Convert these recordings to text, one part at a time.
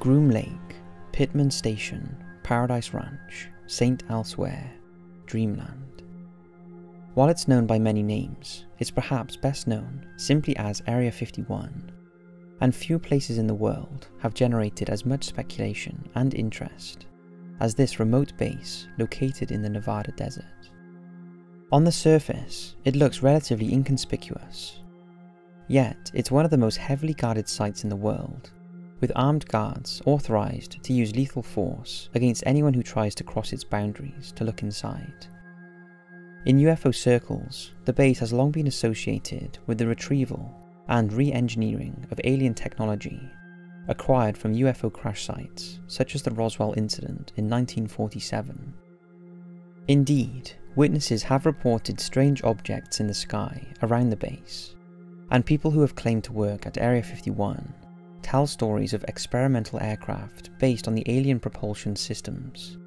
Groom Lake, Pittman Station, Paradise Ranch, St. Elsewhere, Dreamland. While it's known by many names, it's perhaps best known simply as Area 51, and few places in the world have generated as much speculation and interest as this remote base located in the Nevada desert. On the surface, it looks relatively inconspicuous, yet it's one of the most heavily guarded sites in the world, with armed guards authorised to use lethal force against anyone who tries to cross its boundaries to look inside. In UFO circles, the base has long been associated with the retrieval and re-engineering of alien technology acquired from UFO crash sites such as the Roswell incident in 1947. Indeed, witnesses have reported strange objects in the sky around the base, and people who have claimed to work at Area 51 tell stories of experimental aircraft based on the alien propulsion systems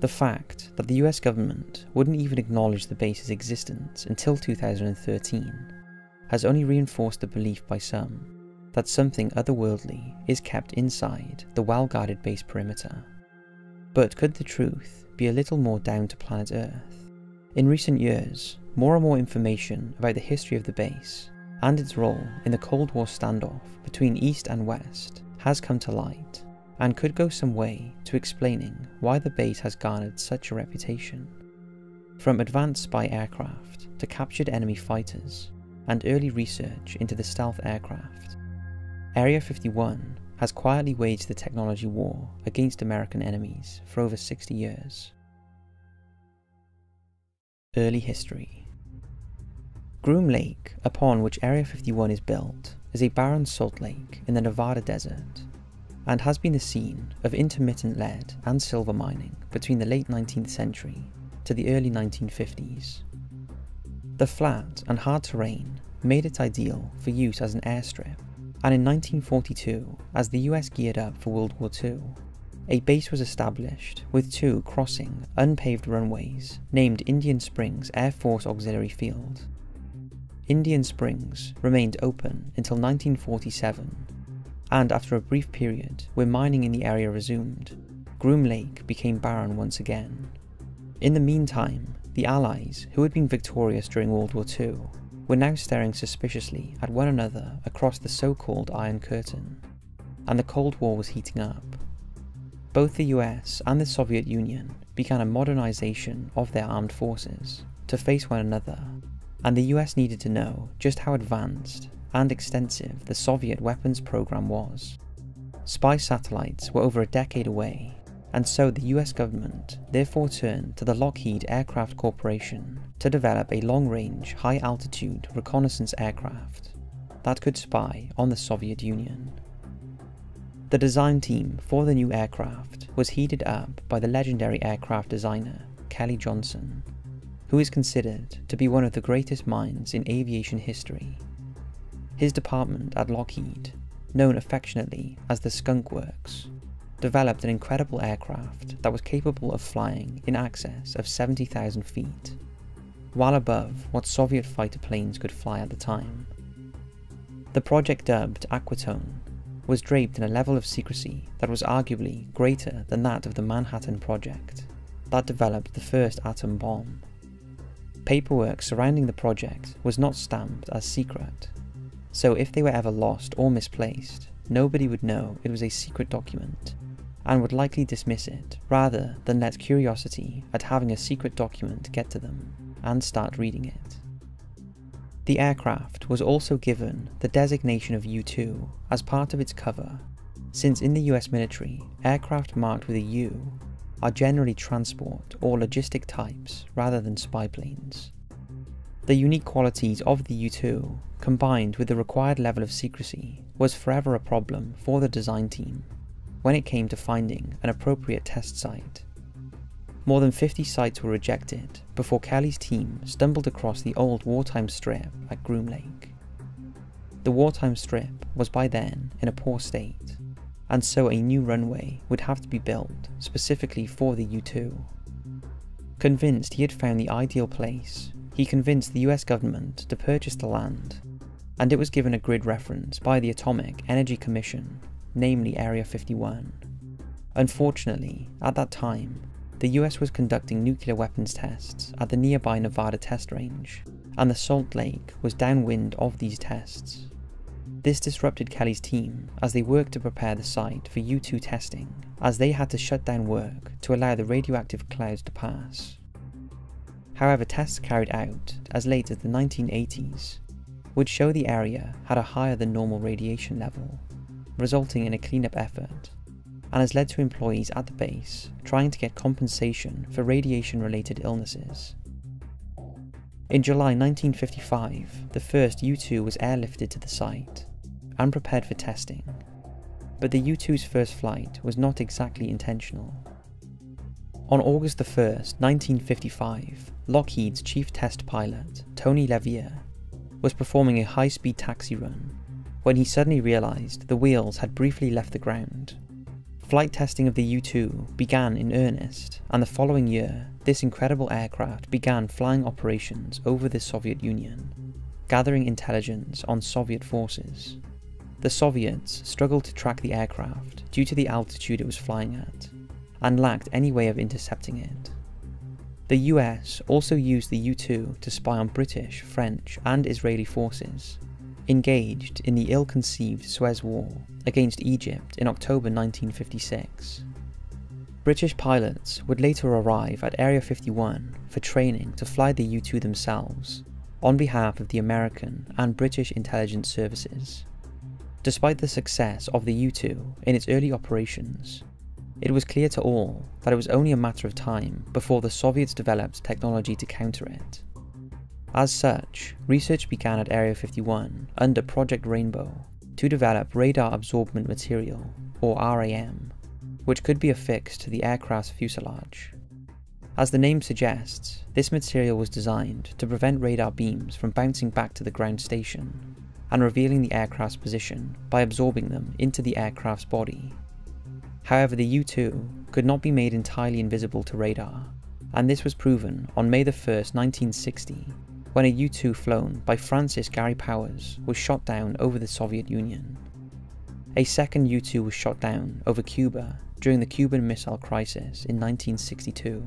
the fact that the US government wouldn't even acknowledge the base's existence until 2013 has only reinforced the belief by some that something otherworldly is kept inside the well guarded base perimeter. But could the truth be a little more down to planet Earth? In recent years, more and more information about the history of the base and its role in the Cold War standoff between East and West has come to light and could go some way to explaining why the base has garnered such a reputation. From advanced spy aircraft to captured enemy fighters and early research into the stealth aircraft, Area 51 has quietly waged the technology war against American enemies for over 60 years. Early History Groom Lake, upon which Area 51 is built, is a barren salt lake in the Nevada desert and has been the scene of intermittent lead and silver mining between the late 19th century to the early 1950s. The flat and hard terrain made it ideal for use as an airstrip, and in 1942, as the US geared up for World War II, a base was established with two crossing, unpaved runways named Indian Springs Air Force Auxiliary Field. Indian Springs remained open until 1947 and after a brief period where mining in the area resumed, Groom Lake became barren once again. In the meantime, the Allies, who had been victorious during World War II, were now staring suspiciously at one another across the so-called Iron Curtain, and the Cold War was heating up. Both the US and the Soviet Union began a modernization of their armed forces to face one another, and the US needed to know just how advanced and extensive the Soviet weapons program was. Spy satellites were over a decade away, and so the US government therefore turned to the Lockheed Aircraft Corporation to develop a long-range, high-altitude reconnaissance aircraft that could spy on the Soviet Union. The design team for the new aircraft was headed up by the legendary aircraft designer Kelly Johnson, who is considered to be one of the greatest minds in aviation history his department at Lockheed, known affectionately as the Skunk Works, developed an incredible aircraft that was capable of flying in excess of 70,000 feet, well above what Soviet fighter planes could fly at the time. The project dubbed Aquatone was draped in a level of secrecy that was arguably greater than that of the Manhattan Project, that developed the first atom bomb. Paperwork surrounding the project was not stamped as secret, so if they were ever lost or misplaced, nobody would know it was a secret document, and would likely dismiss it rather than let curiosity at having a secret document get to them and start reading it. The aircraft was also given the designation of U-2 as part of its cover, since in the US military, aircraft marked with a U are generally transport or logistic types rather than spy planes. The unique qualities of the U2, combined with the required level of secrecy, was forever a problem for the design team when it came to finding an appropriate test site. More than 50 sites were rejected before Kelly's team stumbled across the old wartime strip at Groom Lake. The wartime strip was by then in a poor state, and so a new runway would have to be built specifically for the U2. Convinced he had found the ideal place he convinced the US government to purchase the land, and it was given a grid reference by the Atomic Energy Commission namely Area 51. Unfortunately, at that time, the US was conducting nuclear weapons tests at the nearby Nevada test range, and the Salt Lake was downwind of these tests. This disrupted Kelly's team as they worked to prepare the site for U 2 testing, as they had to shut down work to allow the radioactive clouds to pass. However, tests carried out as late as the 1980s would show the area had a higher than normal radiation level, resulting in a cleanup effort, and has led to employees at the base trying to get compensation for radiation related illnesses. In July 1955, the first U 2 was airlifted to the site and prepared for testing, but the U 2's first flight was not exactly intentional. On August 1, 1955, Lockheed's chief test pilot, Tony LeVier, was performing a high speed taxi run when he suddenly realised the wheels had briefly left the ground. Flight testing of the U 2 began in earnest, and the following year, this incredible aircraft began flying operations over the Soviet Union, gathering intelligence on Soviet forces. The Soviets struggled to track the aircraft due to the altitude it was flying at, and lacked any way of intercepting it. The US also used the U 2 to spy on British, French, and Israeli forces, engaged in the ill conceived Suez War against Egypt in October 1956. British pilots would later arrive at Area 51 for training to fly the U 2 themselves on behalf of the American and British intelligence services. Despite the success of the U 2 in its early operations, it was clear to all that it was only a matter of time before the Soviets developed technology to counter it. As such, research began at Area 51 under Project Rainbow to develop radar absorbent material, or RAM, which could be affixed to the aircraft's fuselage. As the name suggests, this material was designed to prevent radar beams from bouncing back to the ground station and revealing the aircraft's position by absorbing them into the aircraft's body. However, the U 2 could not be made entirely invisible to radar, and this was proven on May 1, 1960, when a U 2 flown by Francis Gary Powers was shot down over the Soviet Union. A second U 2 was shot down over Cuba during the Cuban Missile Crisis in 1962.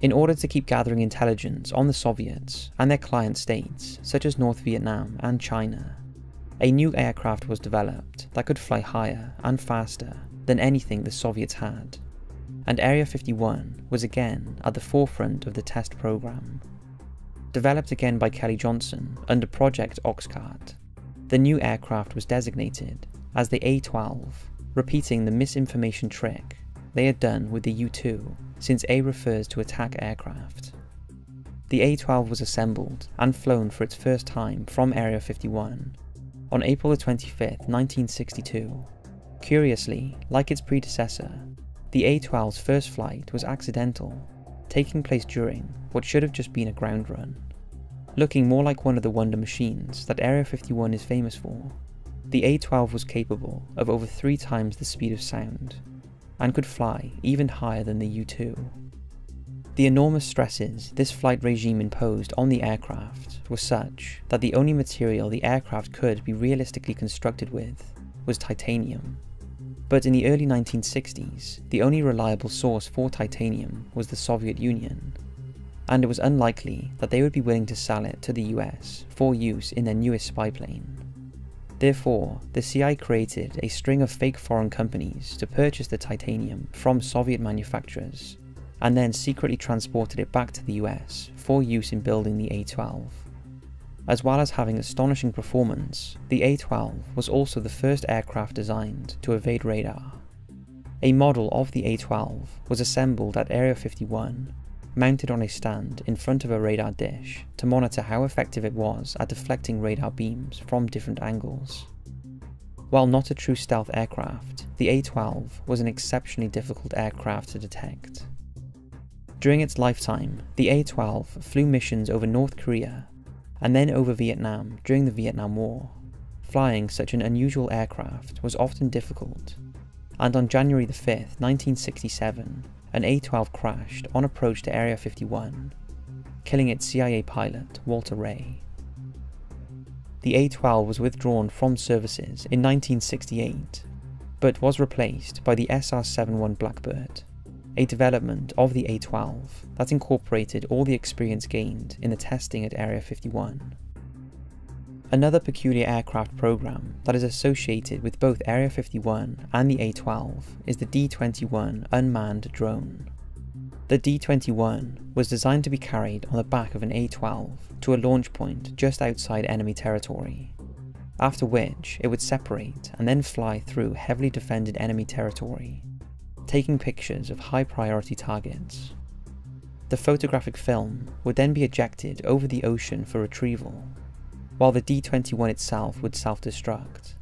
In order to keep gathering intelligence on the Soviets and their client states, such as North Vietnam and China, a new aircraft was developed that could fly higher and faster than anything the Soviets had, and Area 51 was again at the forefront of the test program. Developed again by Kelly Johnson under Project Oxcart, the new aircraft was designated as the A-12, repeating the misinformation trick they had done with the U-2 since A refers to attack aircraft. The A-12 was assembled and flown for its first time from Area 51 on April 25, 1962 Curiously, like its predecessor, the A-12's first flight was accidental, taking place during what should have just been a ground run. Looking more like one of the wonder machines that Area 51 is famous for, the A-12 was capable of over three times the speed of sound, and could fly even higher than the U-2. The enormous stresses this flight regime imposed on the aircraft were such that the only material the aircraft could be realistically constructed with was titanium. But in the early 1960s, the only reliable source for titanium was the Soviet Union, and it was unlikely that they would be willing to sell it to the US for use in their newest spy plane. Therefore, the CIA created a string of fake foreign companies to purchase the titanium from Soviet manufacturers, and then secretly transported it back to the US for use in building the A-12. As well as having astonishing performance, the A-12 was also the first aircraft designed to evade radar. A model of the A-12 was assembled at Area 51, mounted on a stand in front of a radar dish to monitor how effective it was at deflecting radar beams from different angles. While not a true stealth aircraft, the A-12 was an exceptionally difficult aircraft to detect. During its lifetime, the A-12 flew missions over North Korea and then over Vietnam during the Vietnam War. Flying such an unusual aircraft was often difficult, and on January 5, 1967, an A-12 crashed on approach to Area 51, killing its CIA pilot, Walter Ray. the A-12 was withdrawn from services in 1968, but was replaced by the SR-71 Blackbird, a development of the A-12 that incorporated all the experience gained in the testing at Area 51. Another peculiar aircraft program that is associated with both Area 51 and the A-12 is the D-21 unmanned drone. The D-21 was designed to be carried on the back of an A-12 to a launch point just outside enemy territory, after which it would separate and then fly through heavily defended enemy territory, taking pictures of high priority targets. The photographic film would then be ejected over the ocean for retrieval while the D-21 itself would self-destruct.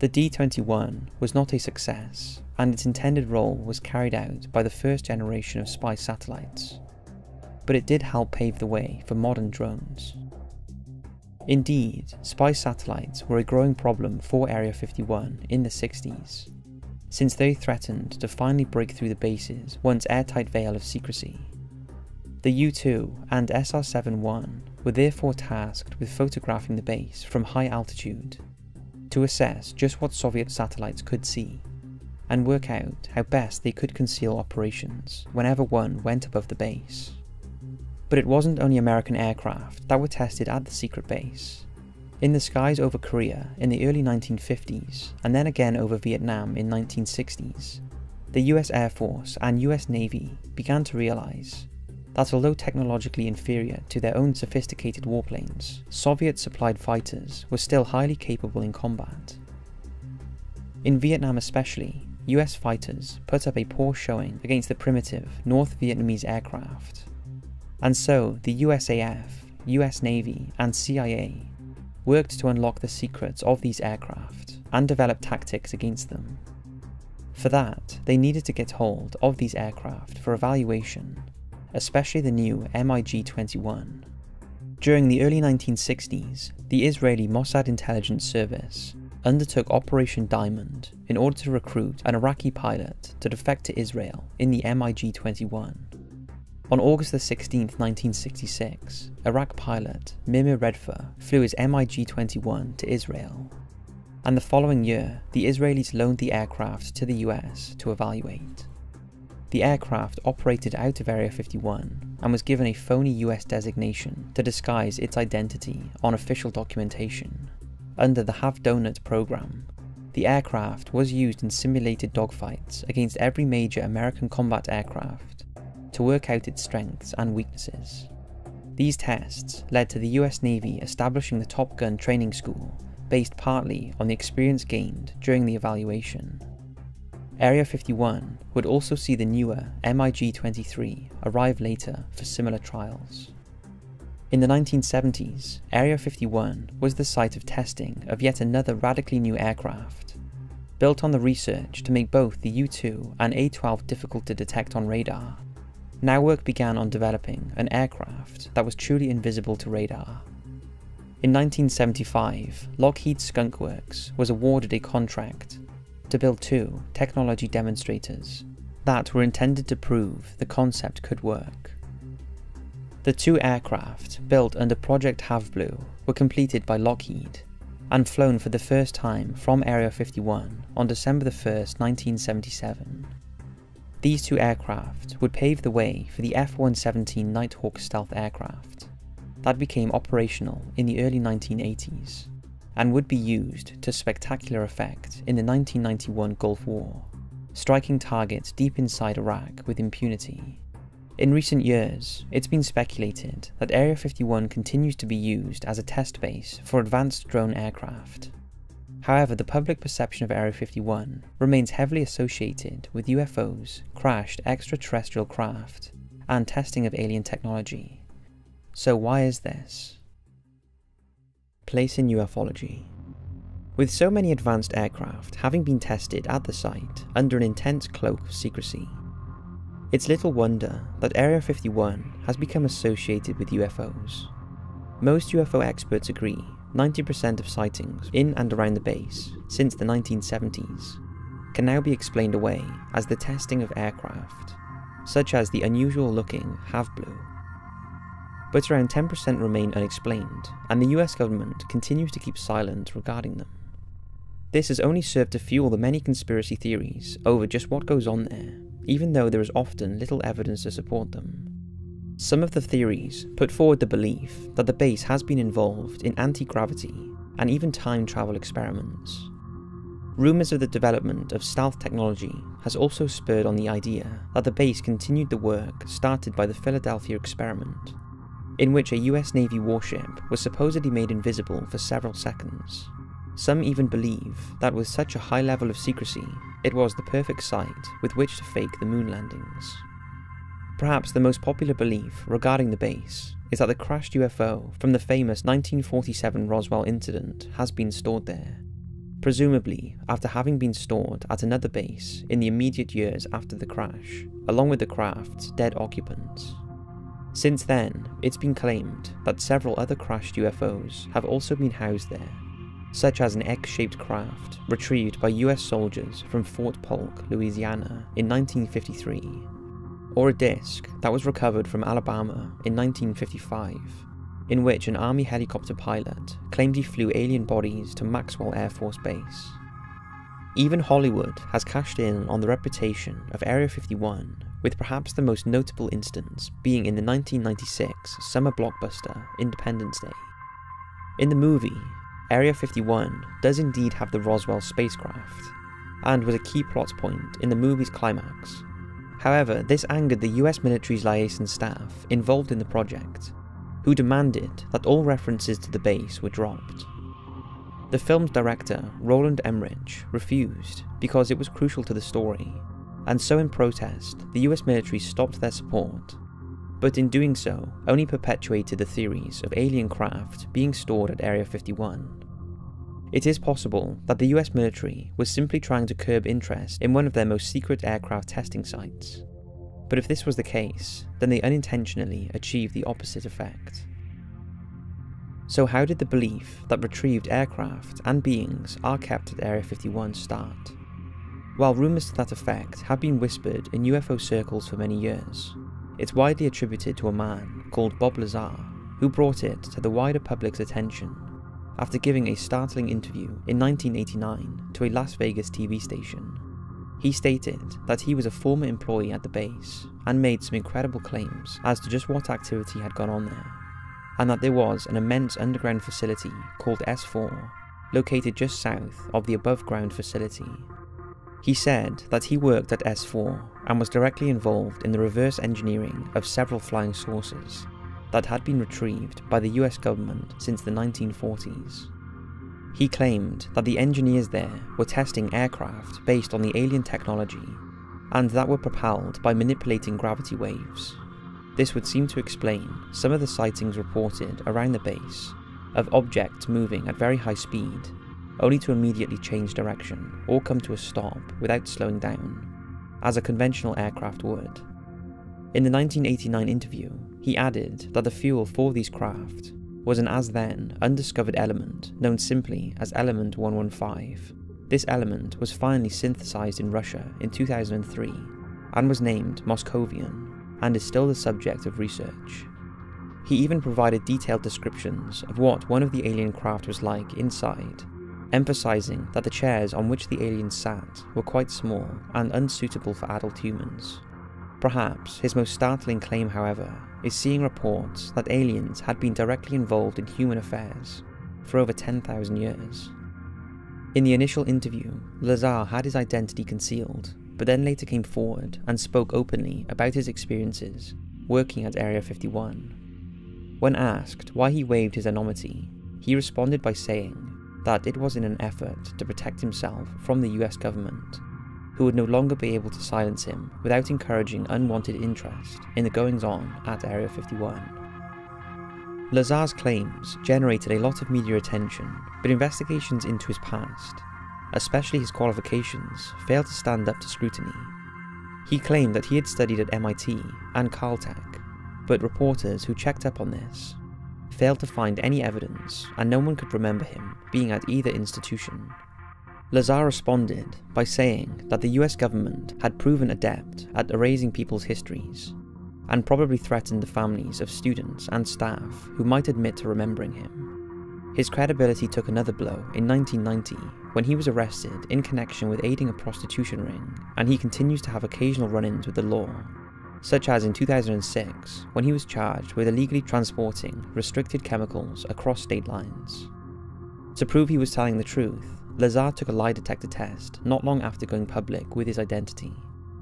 The D-21 was not a success, and its intended role was carried out by the first generation of spy satellites, but it did help pave the way for modern drones. Indeed, spy satellites were a growing problem for Area 51 in the 60s, since they threatened to finally break through the base's once airtight veil of secrecy. The U-2 and SR-71 were therefore tasked with photographing the base from high altitude to assess just what Soviet satellites could see and work out how best they could conceal operations whenever one went above the base. But it wasn't only American aircraft that were tested at the secret base. In the skies over Korea in the early 1950s, and then again over Vietnam in 1960s, the US Air Force and US Navy began to realise that although technologically inferior to their own sophisticated warplanes, Soviet-supplied fighters were still highly capable in combat. In Vietnam especially, US fighters put up a poor showing against the primitive North Vietnamese aircraft, and so the USAF, US Navy, and CIA worked to unlock the secrets of these aircraft and develop tactics against them. For that, they needed to get hold of these aircraft for evaluation especially the new MiG-21. During the early 1960s, the Israeli Mossad intelligence service undertook Operation Diamond in order to recruit an Iraqi pilot to defect to Israel in the MiG-21. On August 16, 1966, Iraq pilot Munir Redfa flew his MiG-21 to Israel, and the following year, the Israelis loaned the aircraft to the US to evaluate. The aircraft operated out of Area 51 and was given a phony US designation to disguise its identity on official documentation. Under the Have Donut program, the aircraft was used in simulated dogfights against every major American combat aircraft to work out its strengths and weaknesses. These tests led to the US Navy establishing the Top Gun training school based partly on the experience gained during the evaluation. Area 51 would also see the newer MiG-23 arrive later for similar trials. In the 1970s, Area 51 was the site of testing of yet another radically new aircraft, built on the research to make both the U-2 and A-12 difficult to detect on radar. Now work began on developing an aircraft that was truly invisible to radar. In 1975, Lockheed Skunk Works was awarded a contract to build two technology demonstrators that were intended to prove the concept could work. The two aircraft, built under Project Blue, were completed by Lockheed and flown for the first time from Area 51 on December 1, 1977. These two aircraft would pave the way for the F-117 Nighthawk stealth aircraft that became operational in the early 1980s and would be used to spectacular effect in the 1991 Gulf War, striking targets deep inside Iraq with impunity. In recent years, it's been speculated that Area 51 continues to be used as a test base for advanced drone aircraft. However, the public perception of Area 51 remains heavily associated with UFOs, crashed extraterrestrial craft, and testing of alien technology. So why is this? Place in ufology. With so many advanced aircraft having been tested at the site under an intense cloak of secrecy, it's little wonder that Area 51 has become associated with UFOs. Most UFO experts agree 90% of sightings in and around the base since the 1970s can now be explained away as the testing of aircraft, such as the unusual looking Have Blue. But around 10% remain unexplained, and the US government continues to keep silent regarding them. This has only served to fuel the many conspiracy theories over just what goes on there, even though there is often little evidence to support them. Some of the theories put forward the belief that the base has been involved in anti gravity and even time travel experiments. Rumours of the development of stealth technology has also spurred on the idea that the base continued the work started by the Philadelphia experiment, in which a US Navy warship was supposedly made invisible for several seconds. Some even believe that with such a high level of secrecy, it was the perfect site with which to fake the moon landings. Perhaps the most popular belief regarding the base is that the crashed UFO from the famous 1947 Roswell incident has been stored there, presumably after having been stored at another base in the immediate years after the crash, along with the craft's dead occupants. Since then, it's been claimed that several other crashed UFOs have also been housed there such as an X-shaped craft retrieved by US soldiers from Fort Polk, Louisiana in 1953, or a disc that was recovered from Alabama in 1955, in which an Army helicopter pilot claimed he flew alien bodies to Maxwell Air Force Base. Even Hollywood has cashed in on the reputation of Area 51, with perhaps the most notable instance being in the 1996 summer blockbuster Independence Day. In the movie, Area 51 does indeed have the Roswell spacecraft, and was a key plot point in the movie's climax. However, this angered the US military's liaison staff involved in the project, who demanded that all references to the base were dropped. The film's director, Roland Emmerich, refused because it was crucial to the story, and so in protest, the US military stopped their support but in doing so, only perpetuated the theories of alien craft being stored at Area 51. It is possible that the US military was simply trying to curb interest in one of their most secret aircraft testing sites. But if this was the case, then they unintentionally achieved the opposite effect. So how did the belief that retrieved aircraft and beings are kept at Area 51 start? While rumours to that effect have been whispered in UFO circles for many years, it's widely attributed to a man called Bob Lazar, who brought it to the wider public's attention after giving a startling interview in 1989 to a Las Vegas TV station. He stated that he was a former employee at the base and made some incredible claims as to just what activity had gone on there, and that there was an immense underground facility called S4 located just south of the above ground facility he said that he worked at S4 and was directly involved in the reverse engineering of several flying saucers that had been retrieved by the US government since the 1940s. He claimed that the engineers there were testing aircraft based on the alien technology and that were propelled by manipulating gravity waves. This would seem to explain some of the sightings reported around the base of objects moving at very high speed only to immediately change direction or come to a stop without slowing down, as a conventional aircraft would. In the 1989 interview, he added that the fuel for these craft was an as then undiscovered element known simply as Element 115. This element was finally synthesized in Russia in 2003 and was named Moscovium and is still the subject of research. He even provided detailed descriptions of what one of the alien craft was like inside emphasizing that the chairs on which the aliens sat were quite small and unsuitable for adult humans. Perhaps his most startling claim, however, is seeing reports that aliens had been directly involved in human affairs for over 10,000 years. In the initial interview, Lazar had his identity concealed, but then later came forward and spoke openly about his experiences working at Area 51. When asked why he waived his anonymity, he responded by saying that it was in an effort to protect himself from the US government, who would no longer be able to silence him without encouraging unwanted interest in the goings on at Area 51. Lazar's claims generated a lot of media attention, but investigations into his past, especially his qualifications, failed to stand up to scrutiny. He claimed that he had studied at MIT and Caltech, but reporters who checked up on this failed to find any evidence, and no one could remember him being at either institution. Lazar responded by saying that the US government had proven adept at erasing people's histories, and probably threatened the families of students and staff who might admit to remembering him. His credibility took another blow in 1990 when he was arrested in connection with aiding a prostitution ring, and he continues to have occasional run ins with the law, such as in 2006 when he was charged with illegally transporting restricted chemicals across state lines. To prove he was telling the truth, Lazar took a lie detector test not long after going public with his identity.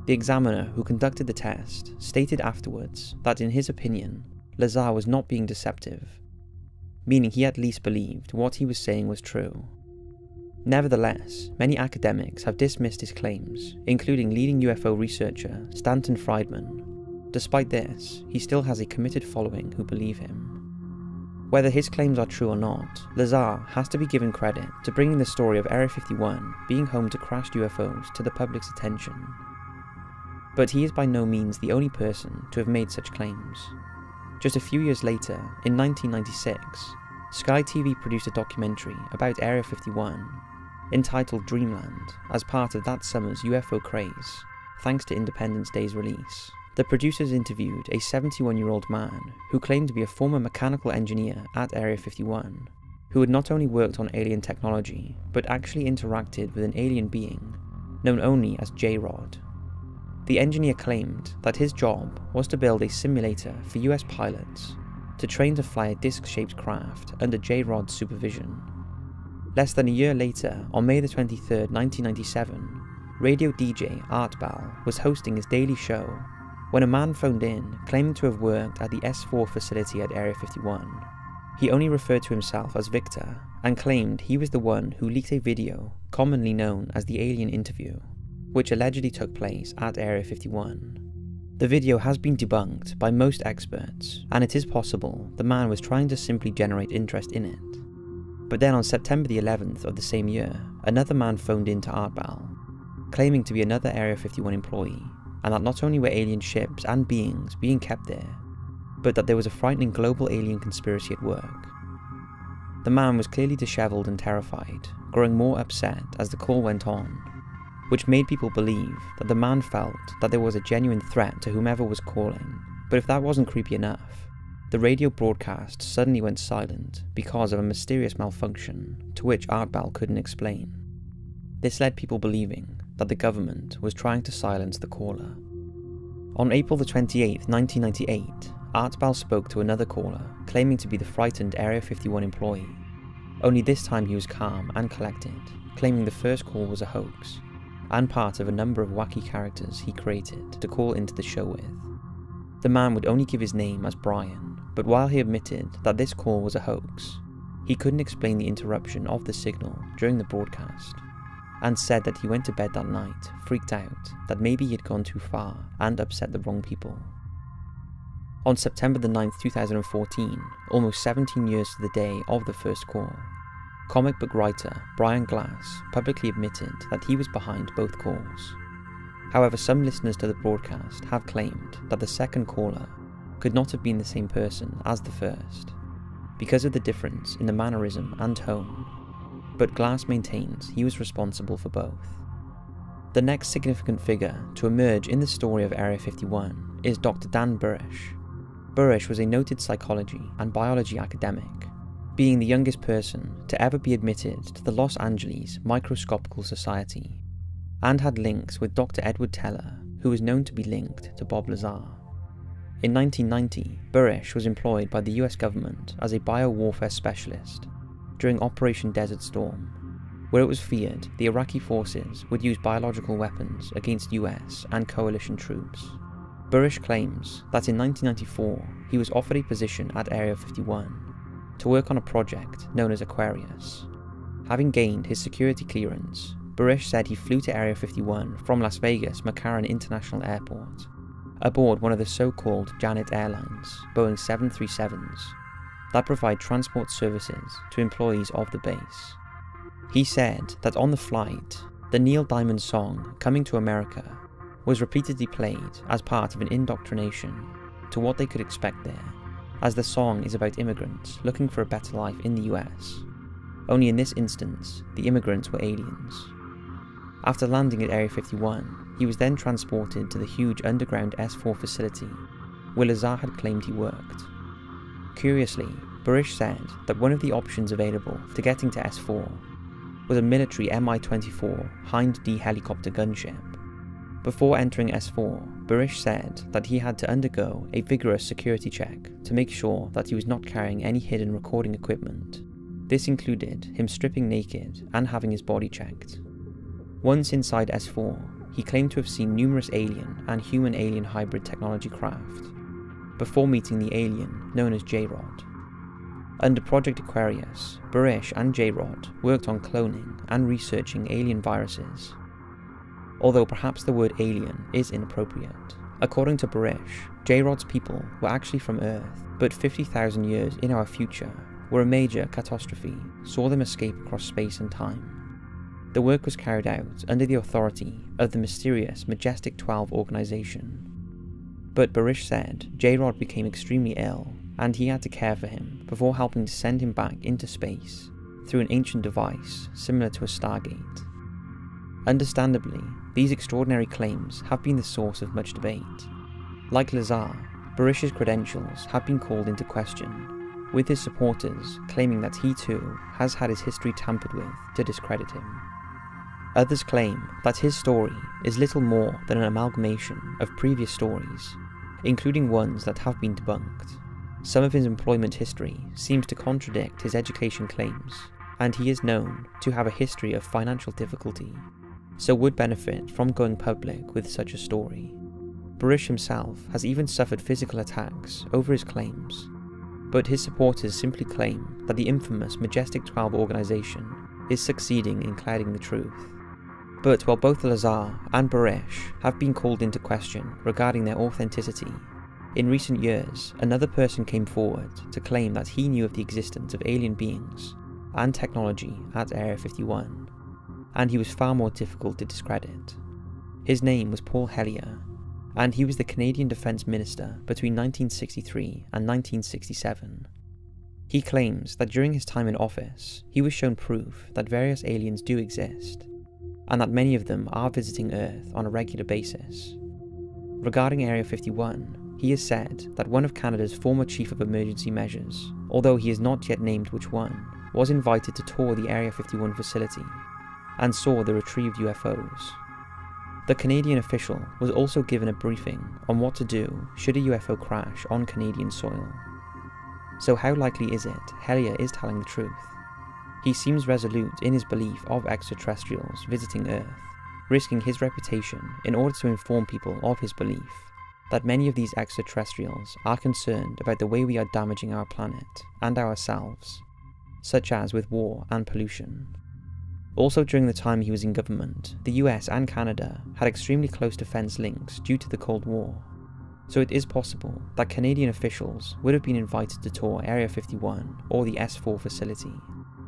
The examiner who conducted the test stated afterwards that, in his opinion, Lazar was not being deceptive meaning he at least believed what he was saying was true. Nevertheless, many academics have dismissed his claims, including leading UFO researcher Stanton Friedman. Despite this, he still has a committed following who believe him. Whether his claims are true or not, Lazar has to be given credit to bringing the story of Area 51 being home to crashed UFOs to the public's attention. But he is by no means the only person to have made such claims. Just a few years later, in 1996, Sky TV produced a documentary about Area 51 entitled Dreamland as part of that summer's UFO craze, thanks to Independence Day's release. The producers interviewed a 71 year old man who claimed to be a former mechanical engineer at Area 51, who had not only worked on alien technology, but actually interacted with an alien being known only as J Rod. The engineer claimed that his job was to build a simulator for US pilots to train to fly a disc shaped craft under J Rod's supervision. Less than a year later, on May 23, 1997, radio DJ Art Bell was hosting his daily show when a man phoned in claiming to have worked at the S4 facility at Area 51. He only referred to himself as Victor and claimed he was the one who leaked a video commonly known as the Alien Interview which allegedly took place at Area 51. The video has been debunked by most experts, and it is possible the man was trying to simply generate interest in it. But then on September the 11th of the same year, another man phoned in to Bell, claiming to be another Area 51 employee, and that not only were alien ships and beings being kept there, but that there was a frightening global alien conspiracy at work. The man was clearly dishevelled and terrified, growing more upset as the call went on, which made people believe that the man felt that there was a genuine threat to whomever was calling. But if that wasn't creepy enough, the radio broadcast suddenly went silent because of a mysterious malfunction to which Art Bell couldn't explain. This led people believing that the government was trying to silence the caller. On April 28, 1998, Art Bell spoke to another caller, claiming to be the frightened Area 51 employee. Only this time he was calm and collected, claiming the first call was a hoax and part of a number of wacky characters he created to call into the show with. The man would only give his name as Brian, but while he admitted that this call was a hoax, he couldn't explain the interruption of the signal during the broadcast, and said that he went to bed that night freaked out that maybe he had gone too far and upset the wrong people. On September the 9th, 2014, almost 17 years to the day of the first call, Comic book writer Brian Glass publicly admitted that he was behind both calls. However, some listeners to the broadcast have claimed that the second caller could not have been the same person as the first, because of the difference in the mannerism and tone, but Glass maintains he was responsible for both. The next significant figure to emerge in the story of Area 51 is Dr. Dan Burisch. Burisch was a noted psychology and biology academic being the youngest person to ever be admitted to the Los Angeles Microscopical Society, and had links with Dr. Edward Teller, who was known to be linked to Bob Lazar. In 1990, Burisch was employed by the US government as a biowarfare specialist during Operation Desert Storm, where it was feared the Iraqi forces would use biological weapons against US and coalition troops. Burisch claims that in 1994 he was offered a position at Area 51 to work on a project known as Aquarius. Having gained his security clearance, Burisch said he flew to Area 51 from Las Vegas McCarran International Airport, aboard one of the so-called Janet Airlines Boeing 737s that provide transport services to employees of the base. He said that on the flight, the Neil Diamond song Coming to America was repeatedly played as part of an indoctrination to what they could expect there as the song is about immigrants looking for a better life in the US. Only in this instance, the immigrants were aliens. After landing at Area 51, he was then transported to the huge underground S4 facility, where Lazar had claimed he worked. Curiously, Burisch said that one of the options available to getting to S4 was a military Mi-24 Hind D helicopter gunship. Before entering S4, Burisch said that he had to undergo a vigorous security check to make sure that he was not carrying any hidden recording equipment. This included him stripping naked and having his body checked. Once inside S4, he claimed to have seen numerous alien and human alien hybrid technology craft, before meeting the alien known as J-Rod. Under Project Aquarius, Burisch and J-Rod worked on cloning and researching alien viruses. Although perhaps the word alien is inappropriate. According to Burisch, J-Rod's people were actually from Earth, but 50,000 years in our future, where a major catastrophe saw them escape across space and time. The work was carried out under the authority of the mysterious Majestic 12 organization. But Burisch said J-Rod became extremely ill and he had to care for him before helping to send him back into space through an ancient device similar to a Stargate. Understandably, these extraordinary claims have been the source of much debate. Like Lazar, Burisch's credentials have been called into question, with his supporters claiming that he too has had his history tampered with to discredit him. Others claim that his story is little more than an amalgamation of previous stories, including ones that have been debunked. Some of his employment history seems to contradict his education claims, and he is known to have a history of financial difficulty, so would benefit from going public with such a story. Burisch himself has even suffered physical attacks over his claims, but his supporters simply claim that the infamous Majestic 12 organization is succeeding in clouding the truth. But while both Lazar and Burisch have been called into question regarding their authenticity in recent years, another person came forward to claim that he knew of the existence of alien beings and technology at Area 51, and he was far more difficult to discredit. His name was Paul Hellyer, and he was the Canadian Defence Minister between 1963 and 1967. He claims that during his time in office, he was shown proof that various aliens do exist, and that many of them are visiting Earth on a regular basis. Regarding Area 51, he has said that one of Canada's former Chief of Emergency Measures, although he has not yet named which one, was invited to tour the Area 51 facility and saw the retrieved UFOs. The Canadian official was also given a briefing on what to do should a UFO crash on Canadian soil. So how likely is it Hellyer is telling the truth? He seems resolute in his belief of extraterrestrials visiting Earth, risking his reputation in order to inform people of his belief that many of these extraterrestrials are concerned about the way we are damaging our planet and ourselves, such as with war and pollution. Also, during the time he was in government, the US and Canada had extremely close defence links due to the Cold War, so it is possible that Canadian officials would have been invited to tour Area 51 or the S4 facility,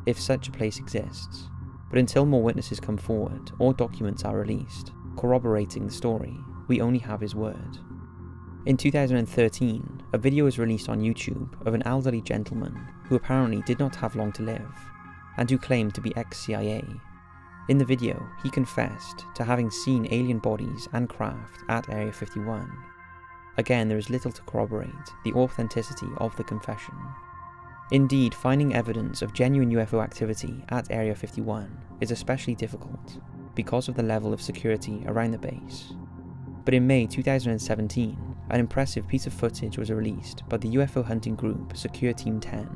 if such a place exists. But until more witnesses come forward or documents are released, corroborating the story, we only have his word. In 2013, a video was released on YouTube of an elderly gentleman who apparently did not have long to live, and who claimed to be ex-CIA. In the video, he confessed to having seen alien bodies and craft at Area 51. Again, there is little to corroborate the authenticity of the confession. Indeed, finding evidence of genuine UFO activity at Area 51 is especially difficult because of the level of security around the base. But in May 2017, an impressive piece of footage was released by the UFO hunting group Secure Team 10.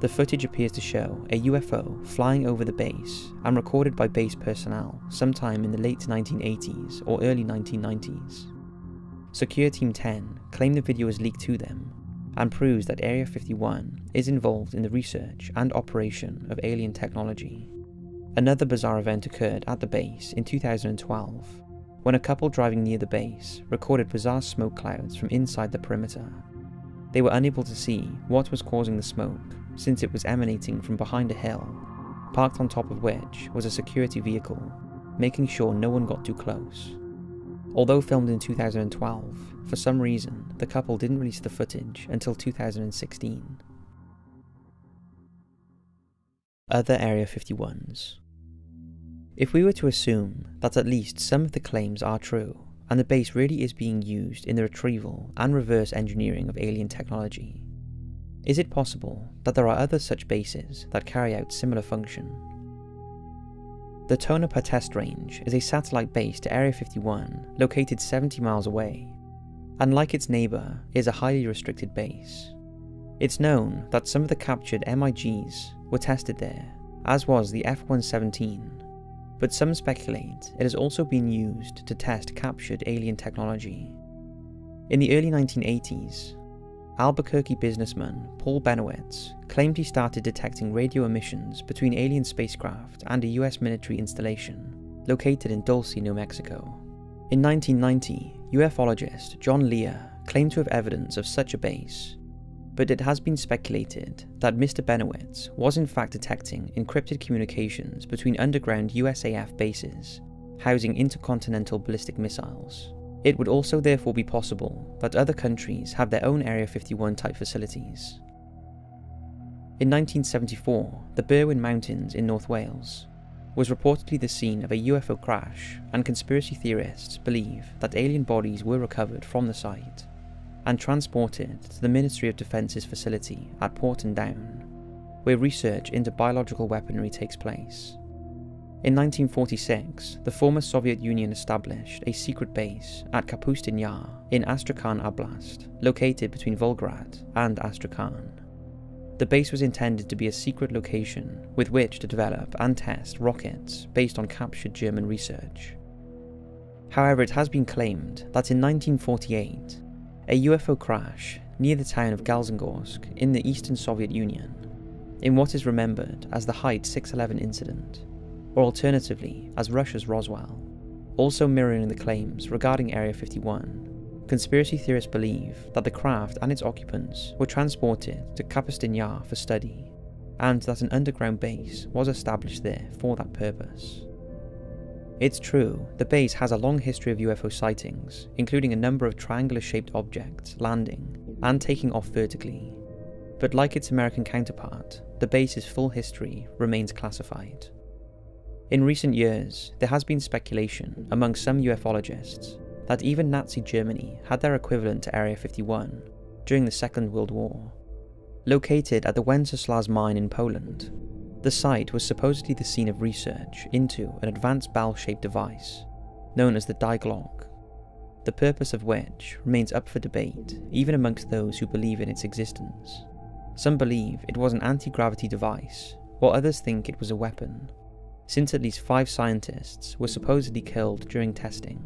The footage appears to show a UFO flying over the base and recorded by base personnel sometime in the late 1980s or early 1990s. Secure Team 10 claim the video was leaked to them and proves that Area 51 is involved in the research and operation of alien technology. Another bizarre event occurred at the base in 2012 when a couple driving near the base recorded bizarre smoke clouds from inside the perimeter. They were unable to see what was causing the smoke since it was emanating from behind a hill, parked on top of which was a security vehicle, making sure no one got too close. Although filmed in 2012, for some reason the couple didn't release the footage until 2016. Other Area 51s if we were to assume that at least some of the claims are true, and the base really is being used in the retrieval and reverse engineering of alien technology. Is it possible that there are other such bases that carry out similar function? The Tonopah Test Range is a satellite base to Area 51 located 70 miles away, and like its neighbour, is a highly restricted base. It's known that some of the captured MiGs were tested there, as was the F-117, but some speculate it has also been used to test captured alien technology. In the early 1980s, Albuquerque businessman Paul Bennewitz claimed he started detecting radio emissions between alien spacecraft and a US military installation located in Dulce, New Mexico. In 1990, ufologist John Lear claimed to have evidence of such a base, but it has been speculated that Mr. Bennewitz was in fact detecting encrypted communications between underground USAF bases housing intercontinental ballistic missiles. It would also therefore be possible that other countries have their own Area 51 type facilities. In 1974, the Berwyn Mountains in North Wales was reportedly the scene of a UFO crash, and conspiracy theorists believe that alien bodies were recovered from the site and transported to the Ministry of Defence's facility at Porton Down, where research into biological weaponry takes place. In 1946, the former Soviet Union established a secret base at Kapustin Yar in Astrakhan Oblast, located between Volgograd and Astrakhan. The base was intended to be a secret location with which to develop and test rockets based on captured German research. However, it has been claimed that in 1948, a UFO crash near the town of Galzengorsk in the eastern Soviet Union, in what is remembered as the Height 611 incident, or alternatively as Russia's Roswell. Also mirroring the claims regarding Area 51, conspiracy theorists believe that the craft and its occupants were transported to Kapustin Yar for study, and that an underground base was established there for that purpose. It's true, the base has a long history of UFO sightings, including a number of triangular shaped objects landing and taking off vertically. But like its American counterpart, the base's full history remains classified. In recent years, there has been speculation among some ufologists that even Nazi Germany had their equivalent to Area 51 during the Second World War. Located at the Wenceslas mine in Poland, the site was supposedly the scene of research into an advanced bell-shaped device known as the Die Glocke, the purpose of which remains up for debate even amongst those who believe in its existence. Some believe it was an anti-gravity device, while others think it was a weapon since at least five scientists were supposedly killed during testing.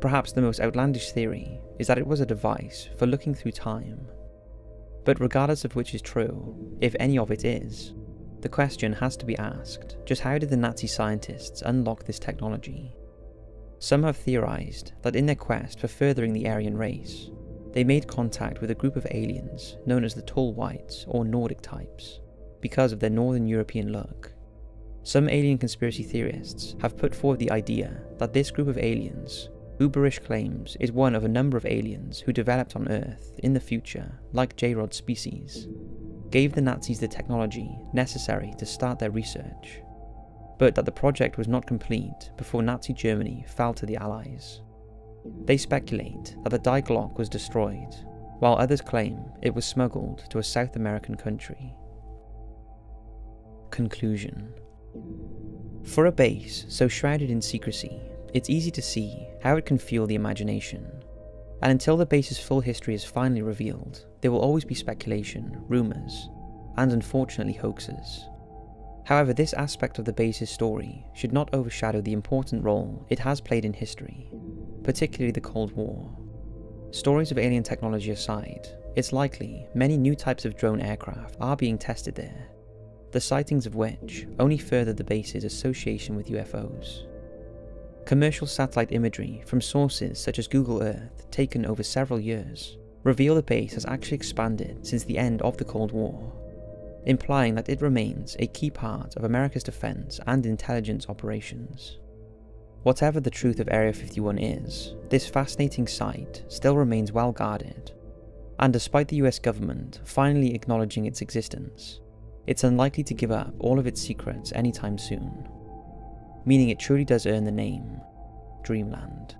Perhaps the most outlandish theory is that it was a device for looking through time. But regardless of which is true, if any of it is, the question has to be asked just how did the Nazi scientists unlock this technology? Some have theorized that in their quest for furthering the Aryan race, they made contact with a group of aliens known as the Tall Whites or Nordic types because of their Northern European look some alien conspiracy theorists have put forward the idea that this group of aliens, Burisch claims is one of a number of aliens who developed on Earth in the future, like J-Rod species, gave the Nazis the technology necessary to start their research, but that the project was not complete before Nazi Germany fell to the Allies. They speculate that the Die Glocke was destroyed, while others claim it was smuggled to a South American country. Conclusion for a base so shrouded in secrecy, it's easy to see how it can fuel the imagination. And until the base's full history is finally revealed, there will always be speculation, rumours, and unfortunately hoaxes. However, this aspect of the base's story should not overshadow the important role it has played in history, particularly the Cold War. Stories of alien technology aside, it's likely many new types of drone aircraft are being tested there, the sightings of which only further the base's association with UFOs. Commercial satellite imagery from sources such as Google Earth, taken over several years, reveal the base has actually expanded since the end of the Cold War, implying that it remains a key part of America's defense and intelligence operations. Whatever the truth of Area 51 is, this fascinating site still remains well guarded, and despite the US government finally acknowledging its existence, it's unlikely to give up all of its secrets anytime soon, meaning it truly does earn the name Dreamland.